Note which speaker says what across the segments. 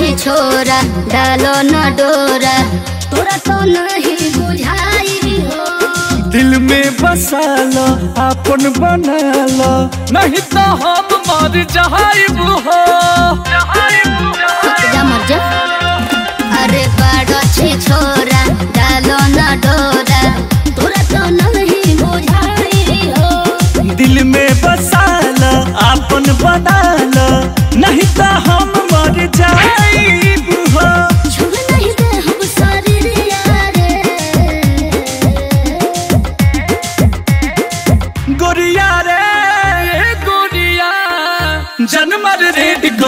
Speaker 1: छी छोरा डालो न डोरा। तोरा तो नहीं बुझाई हो।
Speaker 2: दिल में बसा लो अपन बना लो। नहीं तो हम मर जाइब हो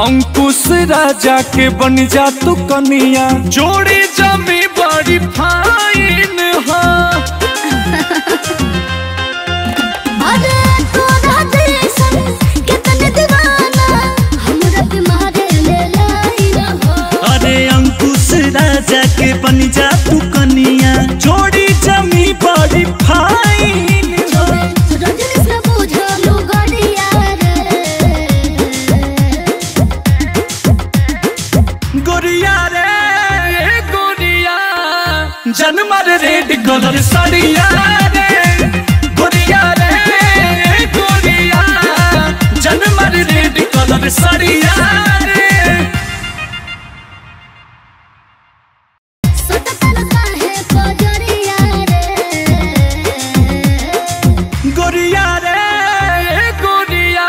Speaker 2: अंकुश राजा के बन जा तू कनिया। जोड़ी जमी बड़ी फाइन जनमर रेड कलर साड़िया रे रे जनमर रेड कलर साड़िया रे। गोरिया रे। गोरिया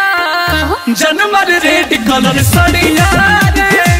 Speaker 2: जनमर रेड कलर साड़िया रे।